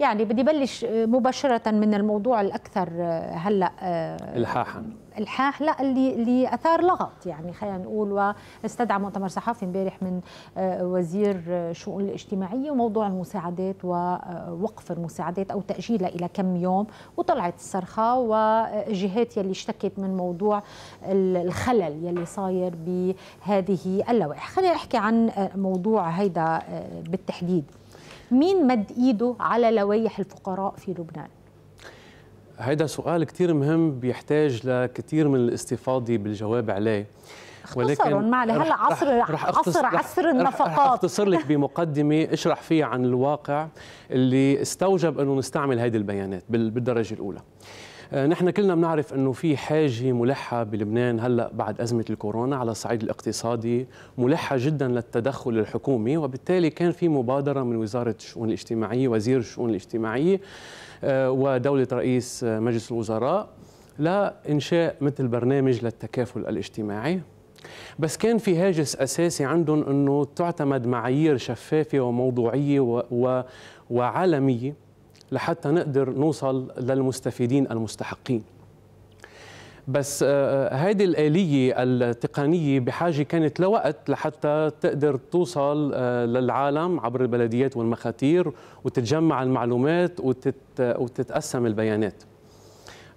يعني بدي بلش مباشرة من الموضوع الأكثر هلأ الحاحا. إلحاح لأ اللي اللي أثار لغط يعني خلينا نقول واستدعى مؤتمر صحفي امبارح من وزير الشؤون الاجتماعية وموضوع المساعدات ووقف المساعدات أو تاجيلها إلى كم يوم وطلعت الصرخة وجهات يلي اشتكت من موضوع الخلل يلي صاير بهذه اللوائح. خلينا نحكي عن موضوع هيدا بالتحديد. مين مد إيده على لوائح الفقراء في لبنان؟ هيدا سؤال كتير مهم بيحتاج لكثير من الاستفاضة بالجواب عليه. ولكن معلي هلا عصر رح عصر عصر النفقات. رح أختصر لك بمقدمة اشرح فيها عن الواقع اللي استوجب أنه نستعمل هذه البيانات بالدرجة الأولى. نحن كلنا بنعرف إنه في حاجة ملحة بلبنان هلأ بعد أزمة الكورونا على الصعيد الاقتصادي ملحة جدا للتدخل الحكومي وبالتالي كان في مبادرة من وزارة الشؤون الاجتماعية وزير الشؤون الاجتماعيه ودولة رئيس مجلس الوزراء لإنشاء مثل برنامج للتكافل الاجتماعي. بس كان في هاجس أساسي عندهم إنه تعتمد معايير شفافة وموضوعية و... و... وعالمية لحتى نقدر نوصل للمستفيدين المستحقين. بس هذه الآلية التقنية بحاجة كانت لوقت لحتى تقدر توصل للعالم عبر البلديات والمخاتير وتتجمع المعلومات وتت وتتقسم البيانات.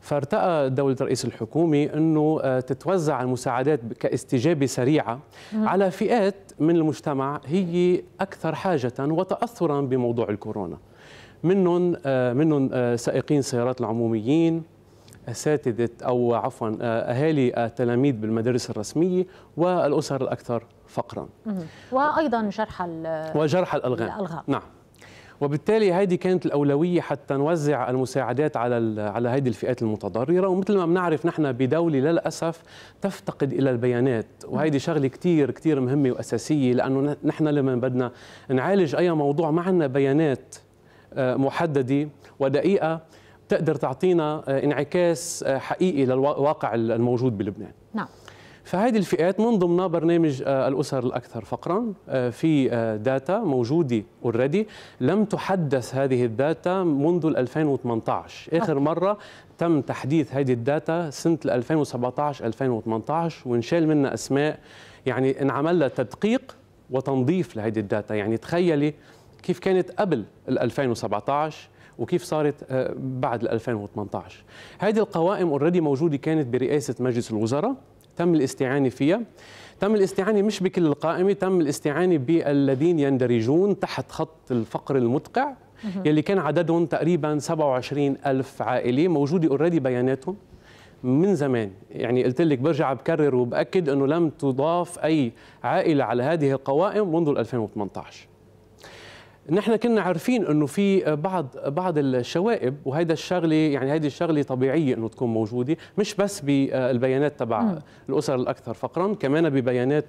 فارتأى دولة رئيس الحكومة أنه تتوزع المساعدات كاستجابة سريعة على فئات من المجتمع هي أكثر حاجة وتأثرا بموضوع الكورونا. منهم منهم سائقين السيارات العموميين أساتذة أو عفوا أهالي التلاميذ بالمدارس الرسمية والأسر الأكثر فقرا. وأيضا جرحى وجرحى الألغام. الألغام نعم. وبالتالي هذه كانت الأولوية حتى نوزع المساعدات على على هذه الفئات المتضررة ومثل ما بنعرف نحن بدولة للأسف تفتقد إلى البيانات وهذه شغلة كثير كثير مهمة وأساسية لأنه نحن لما بدنا نعالج أي موضوع ما عندنا بيانات محددة ودقيقة تقدر تعطينا انعكاس حقيقي للواقع الموجود بلبنان. نعم. فهذه الفئات من ضمنها برنامج الأسر الأكثر فقرا في data موجودة already لم تحدث هذه ال data منذ 2018 آخر مرة تم تحديث هذه ال data سنة 2017 2018 وانشال منها أسماء يعني انعمل لها تدقيق وتنظيف لهذه ال data. يعني تخيلي كيف كانت قبل 2017 وكيف صارت بعد 2018 هذه القوائم already موجودة كانت برئاسة مجلس الوزراء. تم الاستعانة فيها. تم الاستعانة مش بكل القائمة تم الاستعانة بالذين يندرجون تحت خط الفقر المدقع يلي كان عددهم تقريبا 27 ألف عائلة موجودة already بياناتهم من زمان. يعني قلت لك برجع بكرر وبأكد أنه لم تضاف أي عائلة على هذه القوائم منذ 2018 نحن كنا عارفين إنه في بعض بعض الشوائب وهيدا الشغلة يعني هيدي الشغلة طبيعية إنه تكون موجودة مش بس بالبيانات تبع الأسر الأكثر فقرا كمان ببيانات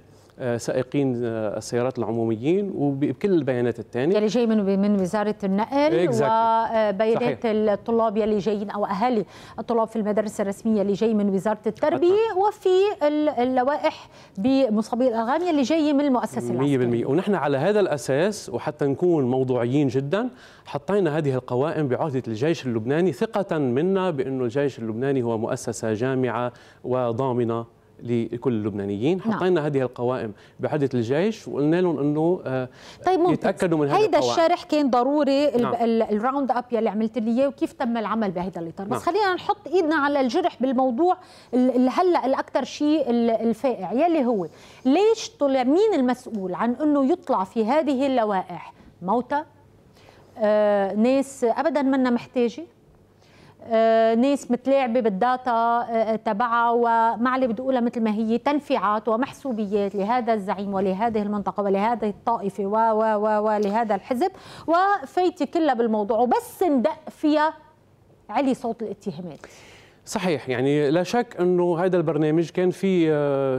سائقين السيارات العموميين وبكل البيانات الثانية يلي جاي من من وزارة النقل exactly. وبيانات الطلاب يلي جايين أو أهالي الطلاب في المدارس الرسمية اللي جاي من وزارة التربية. وفي اللوائح بمصابي الالغام يلي جاية من المؤسسة العسكرية 100% ونحن على هذا الأساس وحتى نكون موضوعيين جدا حطينا هذه القوائم بعهدة الجيش اللبناني ثقة منا بأنه الجيش اللبناني هو مؤسسة جامعة وضامنة لكل اللبنانيين. حطينا نعم. هذه القوائم بعهده الجيش وقلنا لهم إنه طيب يتأكدوا من هذه هيدا الشرح كان ضروري نعم. ال round up يلي عملت لي إياه وكيف تم العمل بهذا الإطار. بس نعم. خلينا نحط إيدنا على الجرح بالموضوع اللي هلأ الأكثر شيء الفائع. يلي هو ليش طلع مين المسؤول عن إنه يطلع في هذه اللوائح؟ موتى؟ آه ناس ابدا منا محتاجة؟ آه ناس متلاعبة بال data آه تبعها ومعلي بدي أقولها مثل ما هي تنفيعات ومحسوبيات لهذا الزعيم ولهذه المنطقة ولهذه الطائفة و و و ولهذا الحزب وفايتي كلها بالموضوع. وبس ندق فيها علي صوت الاتهامات. صحيح يعني لا شك إنه هذا البرنامج كان في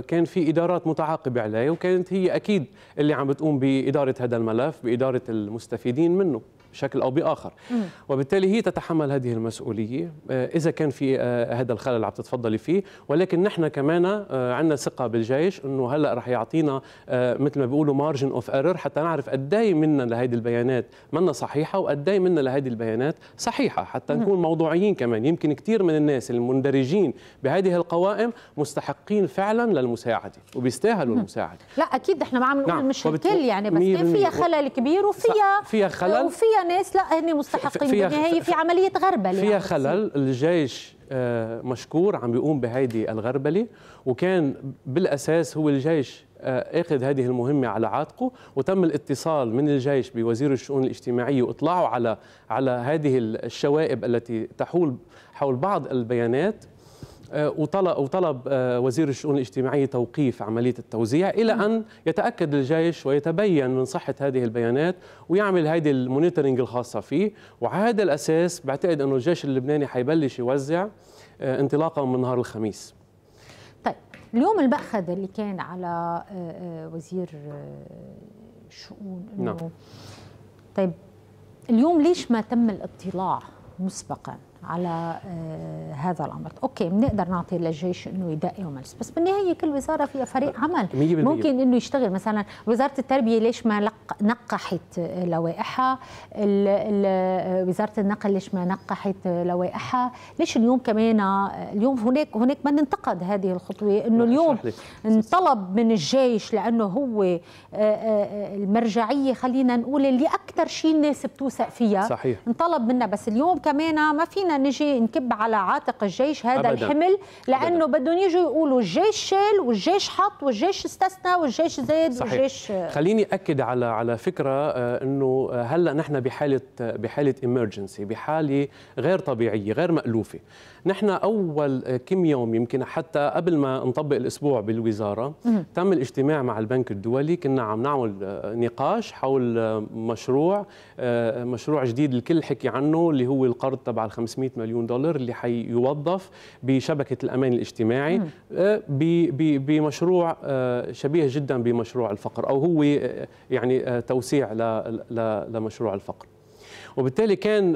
كان في إدارات متعاقبة عليه وكانت هي أكيد اللي عم بتقوم بإدارة هذا الملف بإدارة المستفيدين منه. بشكل أو بآخر. وبالتالي هي تتحمل هذه المسؤولية. إذا كان في هذا الخلل اللي عم تتفضلي فيه. ولكن نحن كمان عندنا ثقة بالجيش إنه هلأ رح يعطينا مثل ما بيقولوا margin of error حتى نعرف قد إيه منا لهيدي البيانات منا صحيحة وقد إيه منا لهيدي البيانات صحيحة. حتى نكون موضوعيين كمان. يمكن كثير من الناس المندرجين بهذه القوائم مستحقين فعلا للمساعدة وبيستاهلوا المساعدة. لا أكيد إحنا ما عم نقول نعم. مش الكل يعني بس كان فيها خلل كبير وفيها فيها خلل؟ وفيها ناس لا هن مستحقين بالنهاية في عملية غربلة فيها يعني خلل. الجيش آه، مشكور عم بيقوم بهيدي الغربلة وكان بالأساس هو الجيش آه، آخذ هذه المهمة على عاتقه وتم الاتصال من الجيش بوزير الشؤون الاجتماعية وإطلاعه على على هذه الشوائب التي تحول حول بعض البيانات. وطلب وطلب آه، وزير الشؤون الاجتماعيه توقيف عملية التوزيع إلى أن يتأكد الجيش ويتبين من صحة هذه البيانات ويعمل هذه ال monitoring الخاصة فيه. وعلى هذا الأساس بعتقد أنه الجيش اللبناني حيبلش يوزع انطلاقا من نهار الخميس. طيب اليوم المأخذ اللي كان على وزير الشؤون نعم. طيب اليوم ليش ما تم الاطلاع مسبقا؟ على آه هذا الأمر. أوكي بنقدر نعطي للجيش إنه يدق ومجلس بس بالنهاية كل وزارة فيها فريق عمل. ممكن إنه يشتغل. مثلا وزارة التربية ليش ما نقحت لوائحها؟ وزارة النقل ليش ما نقحت لوائحها؟ ليش اليوم كمان اليوم هناك هناك من انتقد هذه الخطوة؟ إنه اليوم انطلب من الجيش لأنه هو آه، آه، المرجعية خلينا نقول اللي أكثر شيء الناس بتوثق فيها. صحيح. انطلب منا بس اليوم كمان ما فينا نجي نكب على عاتق الجيش هذا أبداً. الحمل لأنه بدهم يجوا يقولوا الجيش شال والجيش حط والجيش استثنى والجيش زاد صحيح. والجيش خليني أكد على على فكرة آه، إنه آه، هلأ نحن بحالة بحالة ايمرجنسي بحالة غير طبيعية غير مألوفة نحن أول كم يوم يمكن حتى قبل ما نطبق الأسبوع بالوزارة تم الاجتماع مع البنك الدولي كنا عم نعمل آه، نقاش حول مشروع مشروع جديد الكل حكي عنه اللي هو القرض تبع ال 500 مليون دولار اللي حيوظف بشبكة الأمان الاجتماعي آه، بمشروع آه، شبيه جدا بمشروع الفقر أو هو آه، يعني توسيع لمشروع الفقر. وبالتالي كان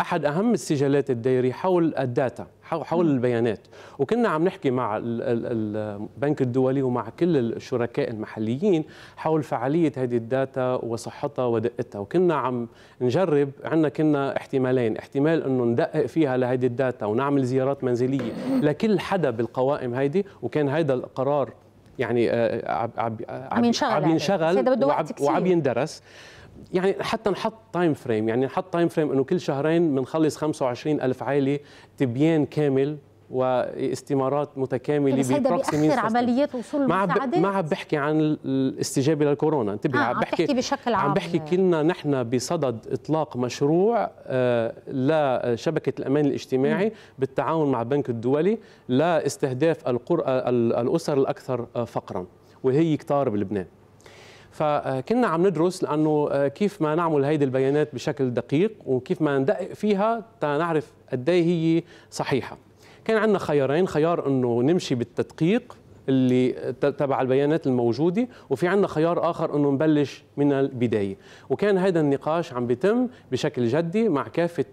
أحد أهم السجالات الدائرة حول ال data حول البيانات. وكنا عم نحكي مع البنك الدولي ومع كل الشركاء المحليين حول فعالية هذه ال data وصحتها ودقتها. وكنا عم نجرب عندنا كنا احتمالين. احتمال إنه ندقق فيها لهذه ال data ونعمل زيارات منزلية لكل حدا بالقوائم هيدي. وكان هذا القرار يعني عم ينشغل عم ينشغل وعم يندرس. يعني حتى نحط time frame يعني نحط time frame إنه كل شهرين بنخلص 25 ألف عائلة تبيان كامل واستمارات متكاملة بس هيدا بيأخر عمليات وصول المساعدات ما عم بحكي عن الاستجابة للكورونا انتبه آه عم بحكي بشكل عام. عم بحكي كلنا نحن بصدد إطلاق مشروع آه لشبكه الأمان الاجتماعي م. بالتعاون مع البنك الدولي لاستهداف الأسر الأكثر فقرا وهي كتار بلبنان. فكنا عم ندرس لأنه آه، كيف ما نعمل هيدي البيانات بشكل دقيق وكيف ما ندقق فيها تنعرف قد إيه هي صحيحة. كان عندنا خيارين خيار إنه نمشي بالتدقيق اللي تبع البيانات الموجودة وفي عندنا خيار آخر إنه نبلش من البداية. وكان هذا النقاش عم بيتم بشكل جدي مع كافة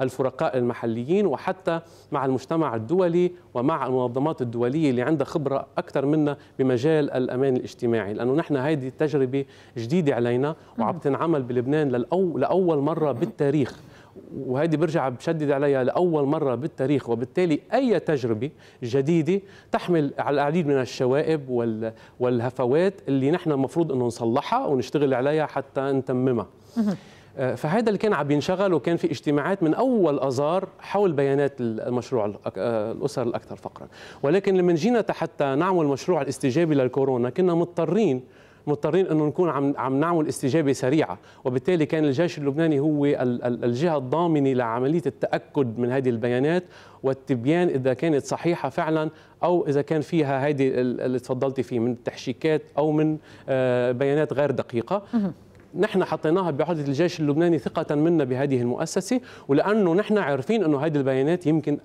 الفرقاء المحليين وحتى مع المجتمع الدولي ومع المنظمات الدولية اللي عندها خبرة أكثر منا بمجال الأمان الاجتماعي. لأنه نحن هذه التجربه جديدة علينا وعم تنعمل بلبنان لأول مرة بالتاريخ. وهذه برجع بشدد عليها لأول مرة بالتاريخ وبالتالي أي تجربة جديدة تحمل على العديد من الشوائب والهفوات اللي نحن المفروض إنه نصلحها ونشتغل عليها حتى نتممها. آه، فهذا اللي كان عم ينشغل وكان في اجتماعات من أول آذار حول بيانات المشروع آه، الأسر الأكثر فقرا. ولكن لما جينا حتى نعمل مشروع الاستجابة للكورونا كنا مضطرين مضطرين انه نكون عم عم نعمل استجابة سريعة. وبالتالي كان الجيش اللبناني هو الجهة الضامنة لعملية التأكد من هذه البيانات والتبيان إذا كانت صحيحة فعلا أو إذا كان فيها هذه اللي تفضلتي فيه من تحشيكات أو من آه، بيانات غير دقيقة. نحن حطيناها بعهده الجيش اللبناني ثقة منا بهذه المؤسسة. ولأنه نحن عارفين إنه هذه البيانات يمكن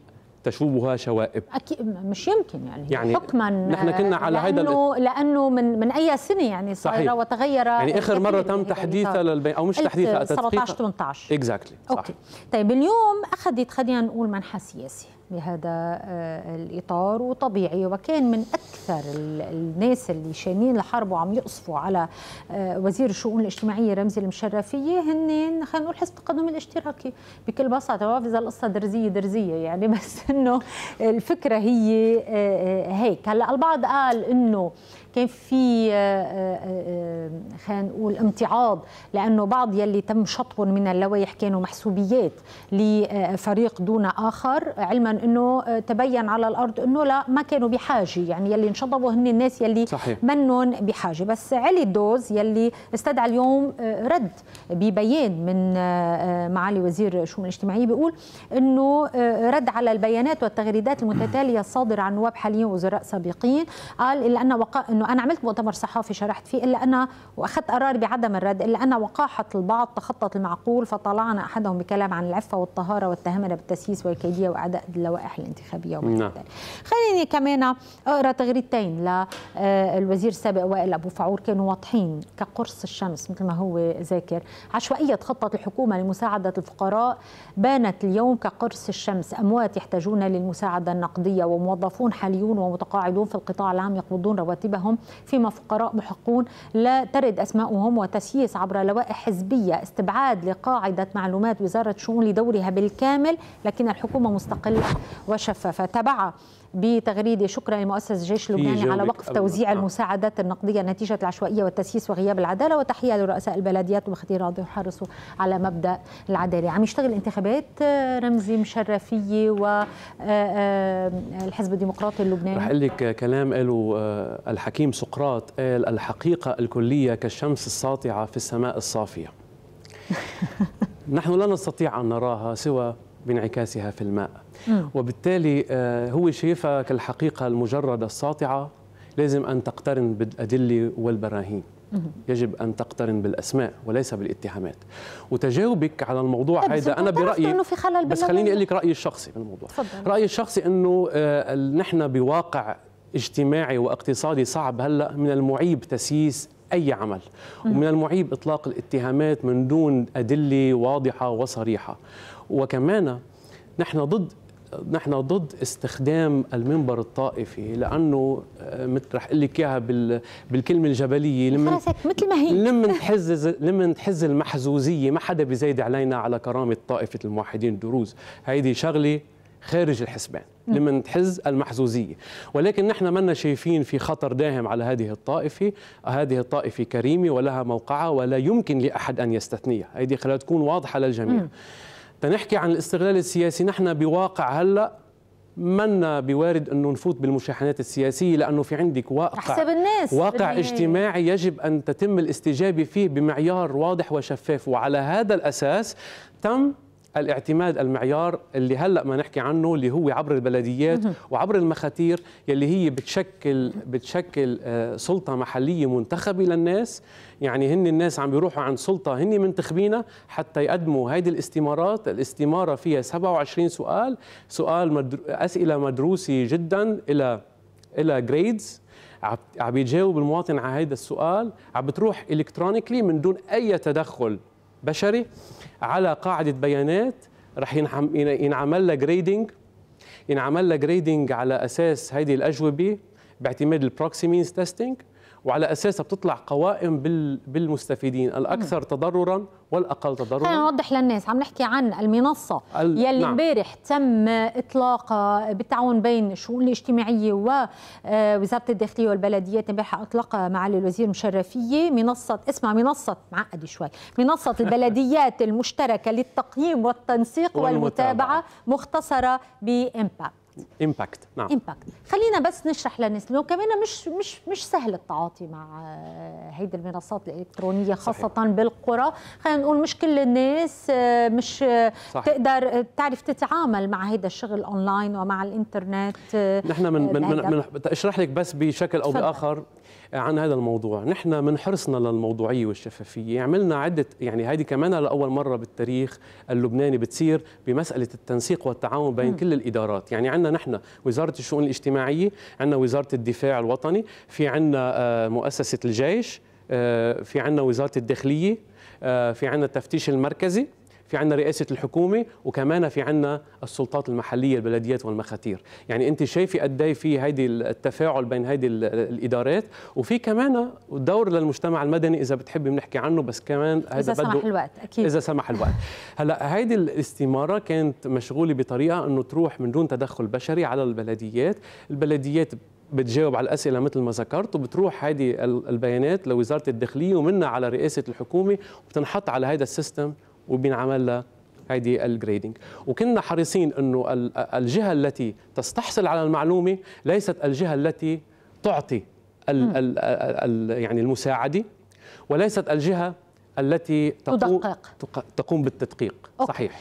تشوبها شوائب. أكيد مش يمكن يعني, يعني حكما نحن كنا على هيدا لأنه لأنه من من أي سنة يعني صايرة وتغير يعني آخر مرة تم تحديثها للبي أو مش تحديثها 17 18 اكزاكتلي exactly. أوكي. طيب اليوم أخذت خلينا نقول منحى سياسي بهذا آه، الإطار وطبيعي. وكان من أكثر الناس اللي شايلين الحرب وعم يقصفوا على آه، وزير الشؤون الاجتماعية رمزي المشرفية هن خلينا نقول حزب التقدم الاشتراكي. بكل بساطة ما اذا القصة درزية درزية يعني بس إنه الفكرة هي آه، هيك. هلأ البعض قال إنه كان في خلينا نقول امتعاض لأنه بعض يلي تم شطبهم من اللوائح كانوا محسوبيات لفريق دون آخر علما إنه آه، تبين على الأرض إنه لا ما كانوا بحاجة يعني يلي انشطبوا هن الناس يلي صحيح. منهم بحاجة بس علي الدوز يلي استدعى اليوم آه، رد ببيان من آه، معالي وزير الشؤون الاجتماعية بيقول إنه رد على البيانات والتغريدات المتتالية الصادرة عن نواب حاليين وزراء سابقين قال إلا أن وقع إنه أنا عملت مؤتمر صحافي شرحت فيه إلا أنا وأخذت قرار بعدم الرد إلا ان وقاحه البعض تخطت المعقول فطلعنا أحدهم بكلام عن العفة والطهارة واتهمنا بالتسييس والكيدية واعداء اللوائح الانتخابية وما نعم. خليني كمان أقرأ تغريدتين للوزير السابق وائل أبو فعور كانوا واضحين كقرص الشمس مثل ما هو ذاكر. عشوائية خطه الحكومة لمساعدة الفقراء بانت اليوم كقرص الشمس. أموات يحتاجون للمساعدة النقدية وموظفون حاليون ومتقاعدون في القطاع العام يقبضون رواتبهم فيما فقراء محقون لا ترد اسماءهم وتسييس عبر لوائح حزبية استبعاد لقاعدة معلومات وزارة الشؤون لدورها بالكامل لكن الحكومة مستقلة وشفافة. تبع بتغريدة شكرا لمؤسسه الجيش اللبناني على وقف توزيع المساعدات النقدية نتيجة العشوائية والتسييس وغياب العدالة وتحية لرؤساء البلديات ومختير راضي وحرصوا على مبدأ العدالة. عم يشتغل انتخابات آه، رمزي مشرفية والحزب آه، الديمقراطي اللبناني. رح أقول لك كلام قاله آه، الحكيم سقراط قال الحقيقة الكلية كالشمس الساطعة في السماء الصافية. نحن لا نستطيع أن نراها سوى بانعكاسها في الماء. وبالتالي آه، هو شايفها كالحقيقة المجردة الساطعة. لازم أن تقترن بالأدلة والبراهين. يجب أن تقترن بالأسماء وليس بالاتهامات. وتجاوبك على الموضوع هذا أنا برأيي إنه في خلل بس خليني أقول لك رأيي الشخصي في الموضوع. فضل. رأيي الشخصي أنه آه، نحن بواقع اجتماعي واقتصادي صعب هلا من المعيب تسييس أي عمل. ومن المعيب إطلاق الاتهامات من دون أدلة واضحة وصريحة. وكمان نحن ضد نحن ضد استخدام المنبر الطائفي لأنه آه، مثل رح أقول لك إياها بالكلمة الجبلية لما مثل ما هي. لما تحز لما تحز المحزوزية. ما حدا بيزايد علينا على كرامة طائفة الموحدين الدروز. هيدي شغلة خارج الحسبان. لمن تحز المحزوزيه ولكن نحن منا شايفين في خطر داهم على هذه الطائفة هذه الطائفة كريمة ولها موقعها ولا يمكن لأحد أن يستثنيها. هذه خليها تكون واضحة للجميع. م. تنحكي عن الاستغلال السياسي نحن بواقع هلأ منا بوارد انه نفوت بالمشاحنات السياسية لأنه في عندك واقع حسب الناس واقع اجتماعي يجب أن تتم الاستجابة فيه بمعيار واضح وشفاف. وعلى هذا الأساس تم الاعتماد المعيار اللي هلأ ما نحكي عنه اللي هو عبر البلديات وعبر المخاتير يلي هي بتشكل بتشكل آه، سلطة محلية منتخبة للناس. يعني هن الناس عم بيروحوا عند سلطة هن منتخبينها حتى يقدموا هيدي الاستمارات. الاستمارة فيها 27 سؤال سؤال مدر... أسئلة مدروسة جدا إلها إلها grades عم يجاوب المواطن على هذا السؤال. عم بتروح electronically من دون أي تدخل. بشري على قاعدة بيانات رح ينعمل لها grading ينعمل لها grading على أساس هيدي الأجوبة باعتماد ال proxy means testing وعلى أساسها بتطلع قوائم بالمستفيدين الأكثر تضررا والأقل تضررا. خلينا نوضح للناس عم نحكي عن المنصة ال... يلي نعم. امبارح تم اطلاقها بالتعاون بين الشؤون الاجتماعية ووزاره آه، الداخلية والبلديات امبارح اطلقها معالي الوزير مشرفية. منصة اسمها منصة معقدة شوي. منصة البلديات المشتركة للتقييم والتنسيق والمتابعة, والمتابعة مختصرة ب IMPACT. IMPACT نعم. IMPACT خلينا بس نشرح للناس لأنه كمان مش مش مش سهل التعاطي مع آه، هيدي المنصات الإلكترونية خاصة صحيح. بالقرى. خلينا نقول مش كل الناس آه، مش آه، صحيح. تقدر تعرف تتعامل مع هذا الشغل اونلاين ومع الإنترنت نحن من من, من, من اشرح لك بس بشكل أو بآخر عن هذا الموضوع. نحن من حرصنا للموضوعية والشفافية. عملنا عدة يعني هذه كمان لأول مرة بالتاريخ اللبناني بتصير بمسألة التنسيق والتعاون بين م. كل الإدارات. يعني عندنا نحن وزارة الشؤون الاجتماعية عندنا وزارة الدفاع الوطني في عندنا آه، مؤسسة الجيش آه، في عندنا وزارة الداخلية آه، في عندنا التفتيش المركزي في عندنا رئاسة الحكومة وكمان في عندنا السلطات المحلية البلديات والمخاتير. يعني أنت شايفة قد إيه في هيدي التفاعل بين هيدي الإدارات وفي كمان دور للمجتمع المدني إذا بتحبي بنحكي عنه بس كمان هذا إذا سمح الوقت أكيد. إذا سمح الوقت. هلأ هيدي الاستمارة كانت مشغولة بطريقة أنه تروح من دون تدخل بشري على البلديات. البلديات بتجاوب على الأسئلة مثل ما ذكرت وبتروح هذه البيانات لوزارة الداخلية ومنها على رئاسة الحكومة وبتنحط على هذا ال system وبينعمل لها هيدي ال grading وكنا حريصين إنه الجهة التي تستحصل على المعلومة ليست الجهة التي تعطي ال ال ال يعني المساعدة وليست الجهة التي تقوم, تقوم بالتدقيق. okay. صحيح.